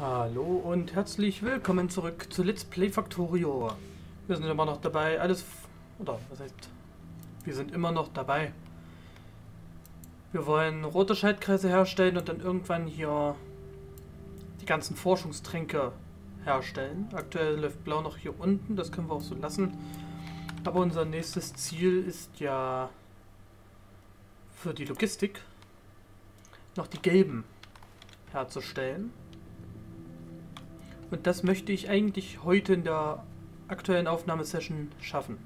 Hallo und herzlich willkommen zurück zu Let's Play Factorio. Wir sind immer noch dabei, alles... Oder, was heißt... Wir sind immer noch dabei. Wir wollen rote Schaltkreise herstellen und dann irgendwann hier die ganzen Forschungstränke herstellen. Aktuell läuft blau noch hier unten, das können wir auch so lassen. Aber unser nächstes Ziel ist ja für die Logistik noch die gelben herzustellen. Und das möchte ich eigentlich heute in der aktuellen Aufnahmesession schaffen.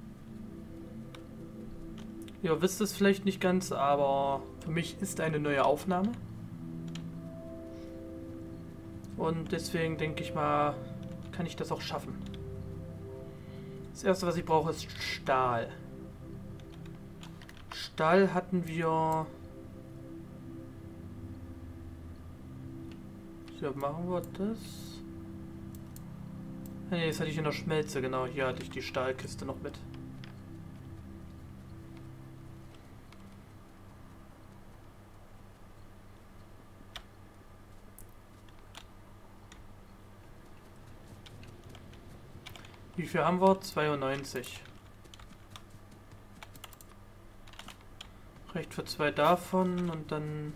Ihr wisst es vielleicht nicht ganz, aber für mich ist eine neue Aufnahme. Und deswegen denke ich mal, kann ich das auch schaffen. Das erste, was ich brauche, ist Stahl. Stahl hatten wir... So, machen wir das. Ne, jetzt hatte ich in der Schmelze, genau. Hier hatte ich die Stahlkiste noch mit. Wie viel haben wir? 92. Reicht für zwei davon und dann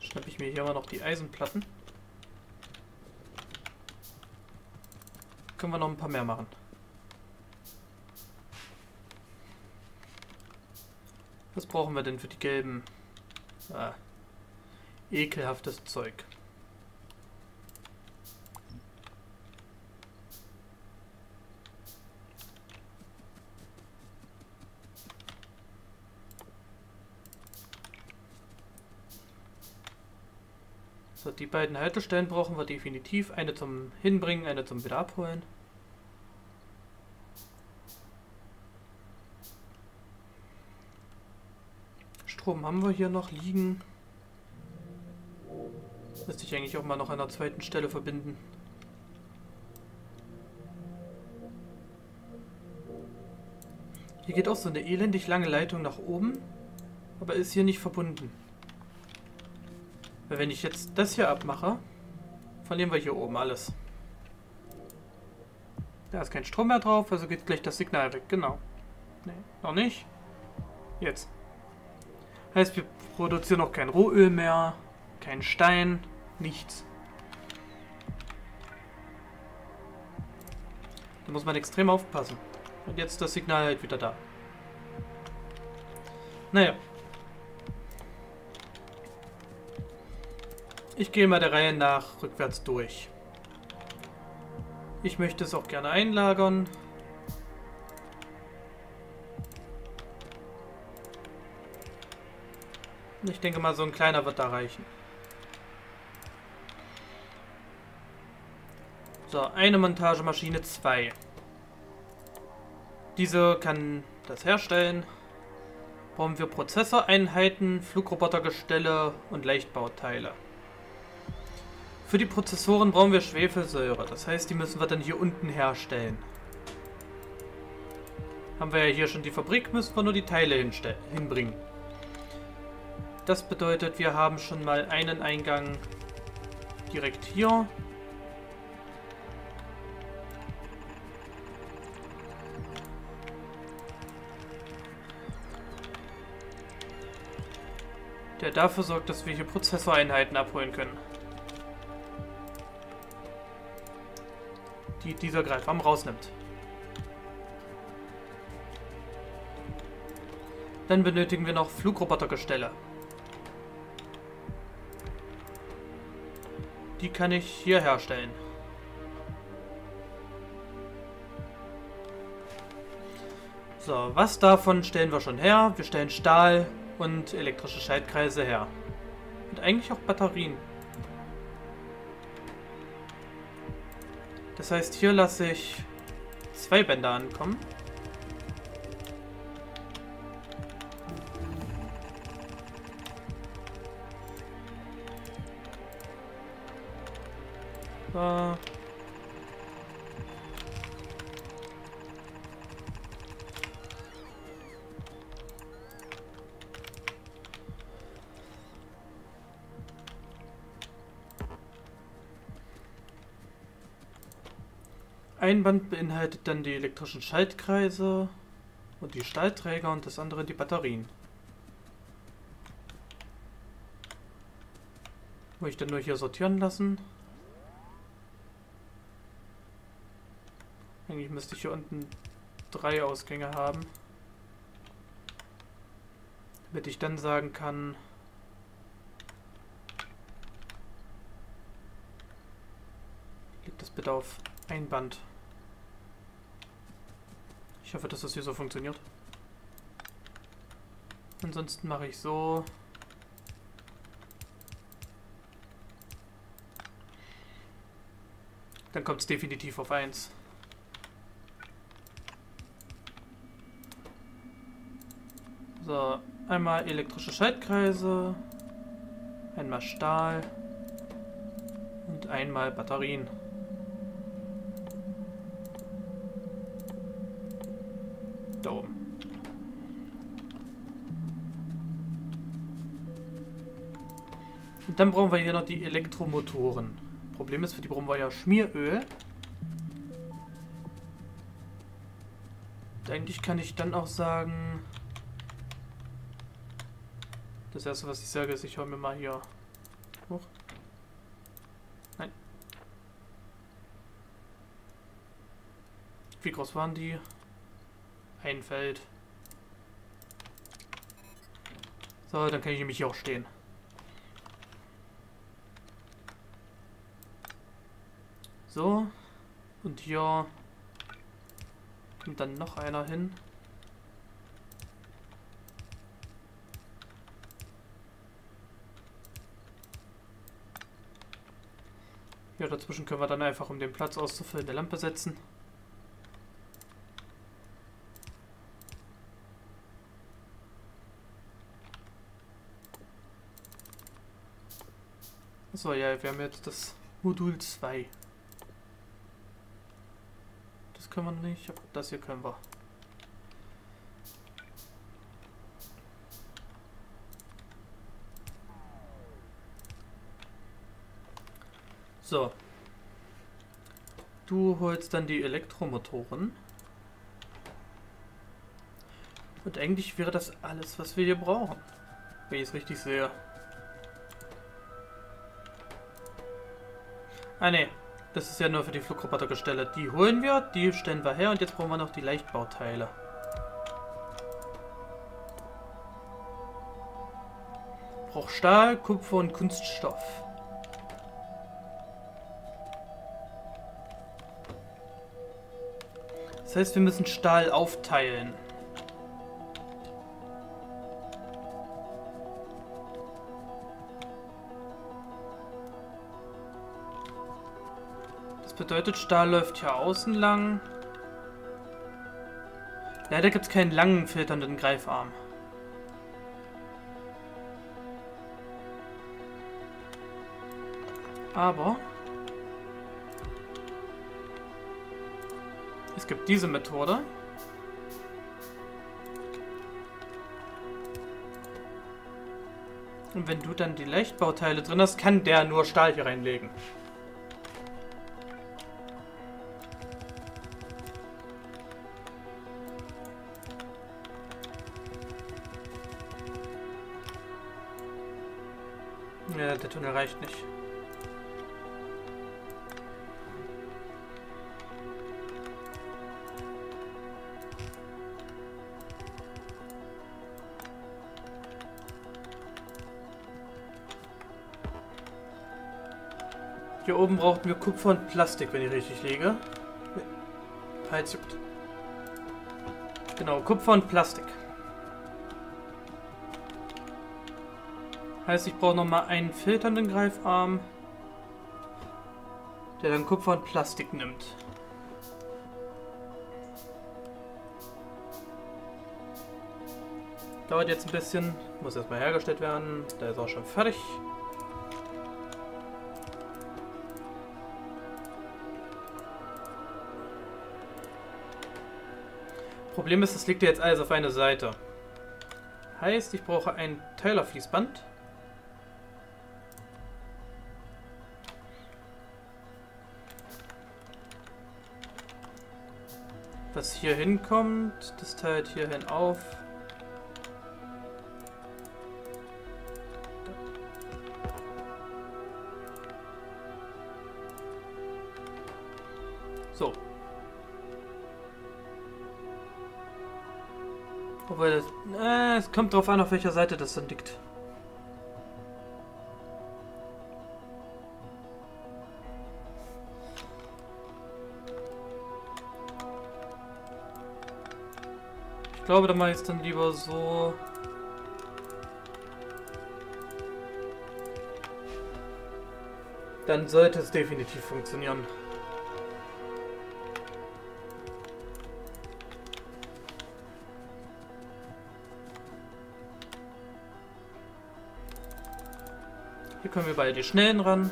schnappe ich mir hier mal noch die Eisenplatten. Können wir noch ein paar mehr machen. Was brauchen wir denn für die gelben? Ah, ekelhaftes Zeug. Die beiden Haltestellen brauchen wir definitiv. Eine zum Hinbringen, eine zum wieder abholen. Strom haben wir hier noch liegen. Müsste ich eigentlich auch mal noch an der zweiten Stelle verbinden. Hier geht auch so eine elendig lange Leitung nach oben, aber ist hier nicht verbunden. Wenn ich jetzt das hier abmache, verlieren wir hier oben alles. Da ist kein Strom mehr drauf, also geht gleich das Signal weg. Genau. Nee, noch nicht. Jetzt. Heißt, wir produzieren auch kein Rohöl mehr, kein Stein, nichts. Da muss man extrem aufpassen. Und jetzt das Signal halt wieder da. Naja, Ich gehe mal der Reihe nach rückwärts durch. Ich möchte es auch gerne einlagern. Ich denke mal, so ein kleiner wird da reichen. So, eine Montagemaschine 2. Diese kann das herstellen. Brauchen wir Prozessoreinheiten, Flugrobotergestelle und Leichtbauteile. Für die Prozessoren brauchen wir Schwefelsäure. Das heißt, die müssen wir dann hier unten herstellen. Haben wir ja hier schon die Fabrik, müssen wir nur die Teile hinbringen. Das bedeutet, wir haben schon mal einen Eingang direkt hier. Der dafür sorgt, dass wir hier Prozessoreinheiten abholen können. Die dieser Greifarm rausnimmt. Dann benötigen wir noch Flugrobotergestelle. Die kann ich hier herstellen. So, was davon stellen wir schon her? Wir stellen Stahl und elektrische Schaltkreise her. Und eigentlich auch Batterien. Das heißt, hier lasse ich zwei Bänder ankommen. Äh ein Band beinhaltet dann die elektrischen Schaltkreise und die Stahlträger und das andere die Batterien. Muss ich dann nur hier sortieren lassen. Eigentlich müsste ich hier unten drei Ausgänge haben. Damit ich dann sagen kann... Legt das bitte auf ein Band. Ich hoffe, dass das hier so funktioniert. Ansonsten mache ich so... Dann kommt es definitiv auf 1. So, einmal elektrische Schaltkreise, einmal Stahl und einmal Batterien. Da oben. Und dann brauchen wir hier noch die Elektromotoren. Problem ist, für die brauchen wir ja Schmieröl. Und eigentlich kann ich dann auch sagen... Das erste, was ich sage, ist, ich hole mir mal hier hoch. Nein. Wie groß waren die? Ein Feld. So, dann kann ich nämlich hier auch stehen. So. Und hier kommt dann noch einer hin. Ja, dazwischen können wir dann einfach, um den Platz auszufüllen, eine Lampe setzen. So, ja, wir haben jetzt das Modul 2 können wir nicht, aber das hier können wir. So. Du holst dann die Elektromotoren. Und eigentlich wäre das alles, was wir hier brauchen. Wenn ich es richtig sehe. Ah ne, das ist ja nur für die Flugrobotergestelle. Die holen wir, die stellen wir her und jetzt brauchen wir noch die Leichtbauteile. Braucht Stahl, Kupfer und Kunststoff. Das heißt, wir müssen Stahl aufteilen. Bedeutet, Stahl läuft hier außen lang. Leider gibt es keinen langen filternden Greifarm. Aber es gibt diese Methode. Und wenn du dann die Leichtbauteile drin hast, kann der nur Stahl hier reinlegen. Ja, der Tunnel reicht nicht. Hier oben brauchten wir Kupfer und Plastik, wenn ich richtig liege. Genau, Kupfer und Plastik. Heißt, ich brauche nochmal einen filternden Greifarm, der dann Kupfer und Plastik nimmt. Dauert jetzt ein bisschen, muss erstmal hergestellt werden. Der ist auch schon fertig. Problem ist, es liegt jetzt alles auf eine Seite. Heißt, ich brauche ein Teilerfließband. Was hier hinkommt, das teilt hierhin auf. So. Wobei das, äh, es kommt drauf an, auf welcher Seite das dann liegt. Glaube, da mache ich es dann lieber so. Dann sollte es definitiv funktionieren. Hier kommen wir bei die Schnellen ran.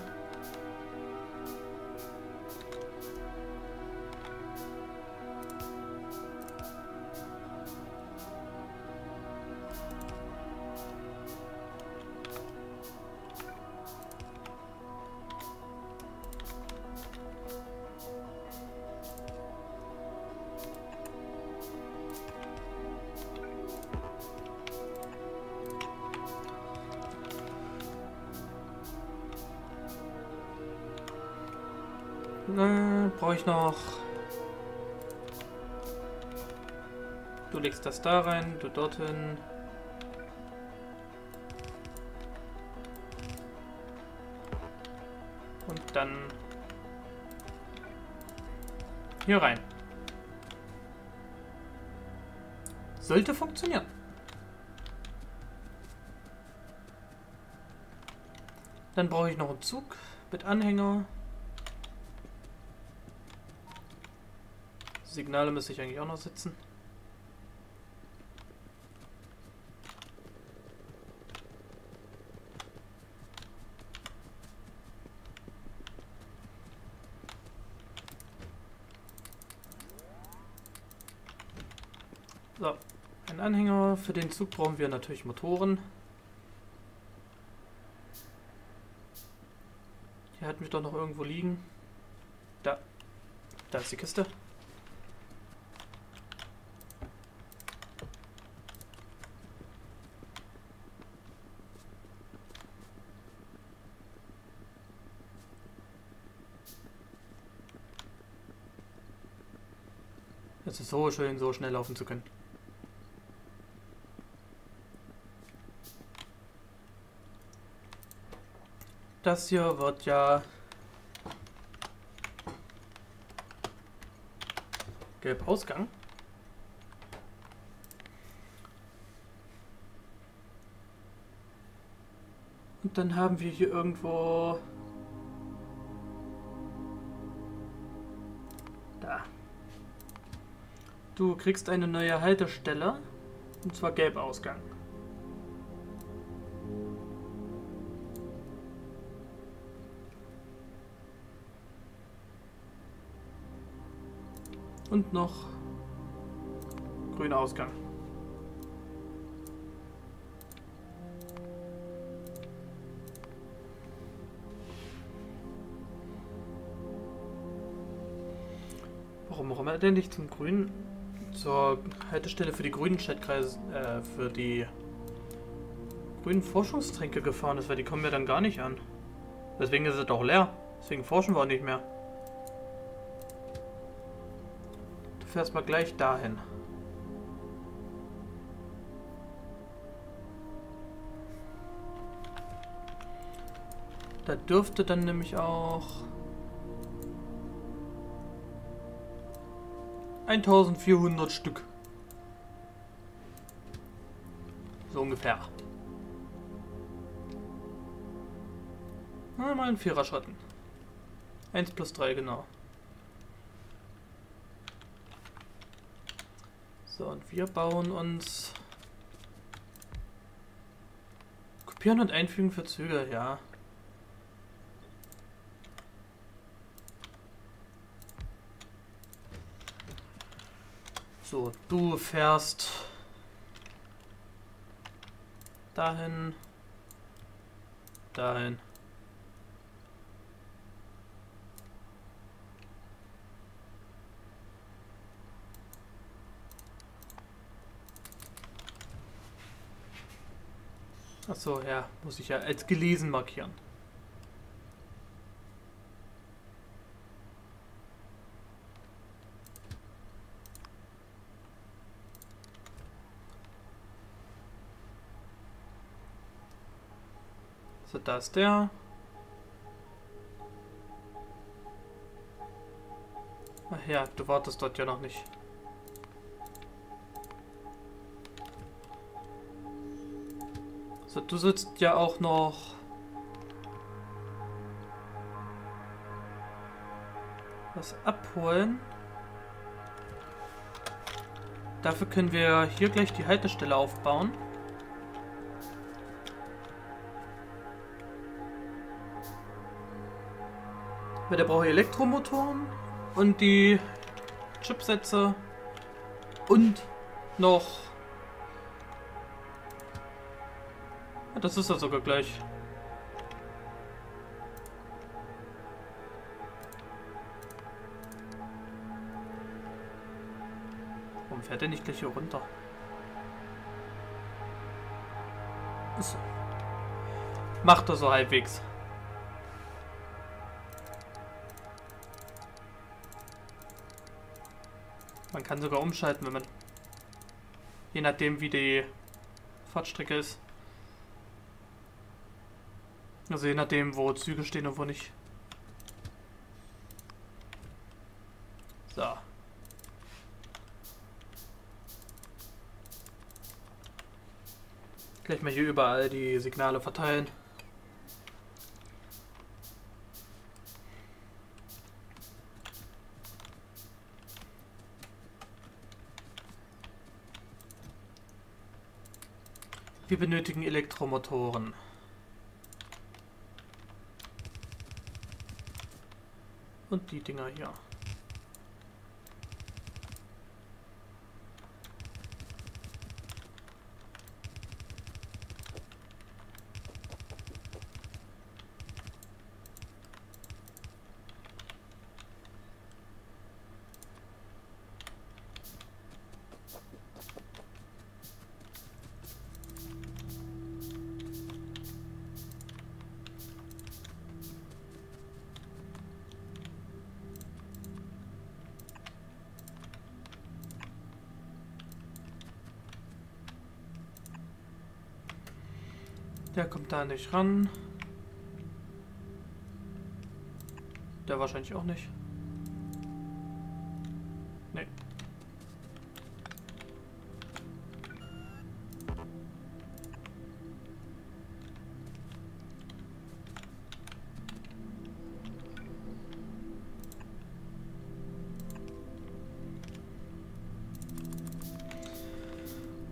Na, brauche ich noch. Du legst das da rein, du dorthin. Und dann hier rein. Sollte funktionieren. Dann brauche ich noch einen Zug mit Anhänger. Signale müsste ich eigentlich auch noch setzen. So, ein Anhänger. Für den Zug brauchen wir natürlich Motoren. Hier hatten wir doch noch irgendwo liegen. Da. Da ist die Kiste. Es ist so schön, so schnell laufen zu können. Das hier wird ja gelb Ausgang. Und dann haben wir hier irgendwo Du kriegst eine neue Haltestelle. Und zwar Gelbausgang. Und noch grüner Ausgang. Warum auch immer denn nicht zum grünen zur Haltestelle für die grünen Chatkreise, äh, für die grünen Forschungstränke gefahren ist, weil die kommen ja dann gar nicht an. Deswegen ist es doch leer. Deswegen forschen wir auch nicht mehr. Du fährst mal gleich dahin. Da dürfte dann nämlich auch 1400 Stück. So ungefähr. Mal ein Vierer Schatten. 1 plus 3, genau. So, und wir bauen uns... Kopieren und einfügen für Züge, ja. So, du fährst dahin, dahin. Achso, ja, muss ich ja als gelesen markieren. Da ist der. Ach ja, du wartest dort ja noch nicht. So, du sitzt ja auch noch... Was abholen. Dafür können wir hier gleich die Haltestelle aufbauen. Weil der braucht Elektromotoren und die Chipsätze und noch... Ja, das ist ja sogar gleich. Warum fährt er nicht gleich hier runter? Macht er so halbwegs. Man kann sogar umschalten, wenn man... Je nachdem, wie die Fahrtstrecke ist. Also je nachdem, wo Züge stehen und wo nicht. So. Gleich mal hier überall die Signale verteilen. Wir benötigen Elektromotoren. Und die Dinger hier. Der kommt da nicht ran. Der wahrscheinlich auch nicht. Nee.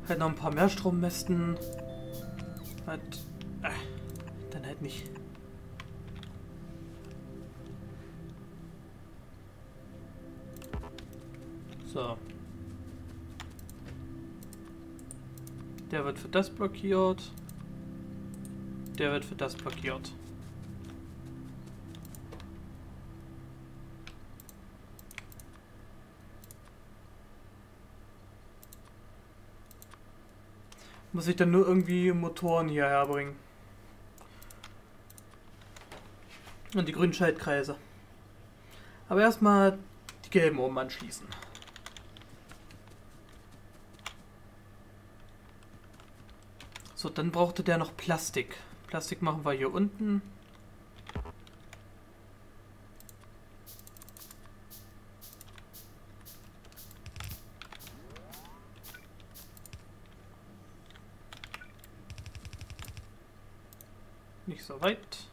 Halt noch ein paar mehr Strommästen. Halt halt nicht. So. Der wird für das blockiert. Der wird für das blockiert. Muss ich dann nur irgendwie Motoren hierher bringen. Und die grünen Schaltkreise. Aber erstmal die gelben oben anschließen. So, dann brauchte der noch Plastik. Plastik machen wir hier unten. Nicht so weit.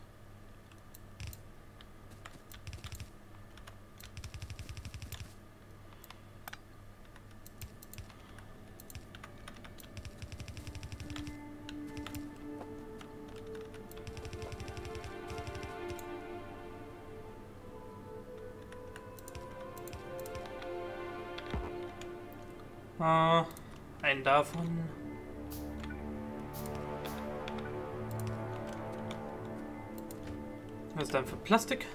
Äh, einen davon. Was ist dann für Plastik?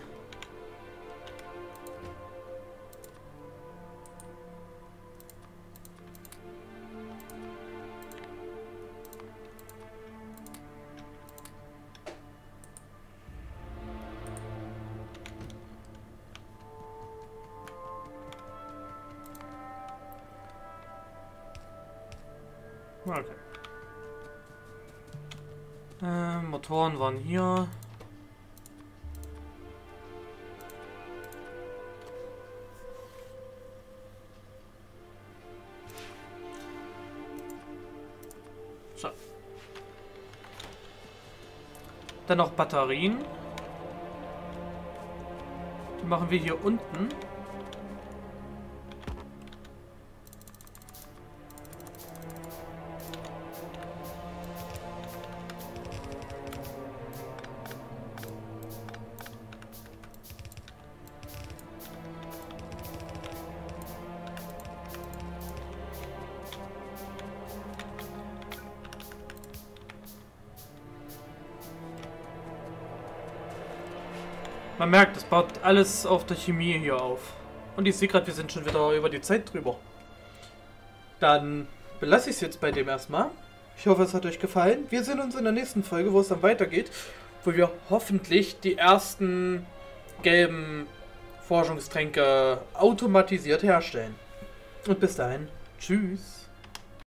Okay. Äh, Motoren waren hier. So. Dann noch Batterien. Die machen wir hier unten. Man merkt, es baut alles auf der Chemie hier auf. Und ich sehe gerade, wir sind schon wieder über die Zeit drüber. Dann belasse ich es jetzt bei dem erstmal. Ich hoffe, es hat euch gefallen. Wir sehen uns in der nächsten Folge, wo es dann weitergeht, wo wir hoffentlich die ersten gelben Forschungstränke automatisiert herstellen. Und bis dahin, tschüss.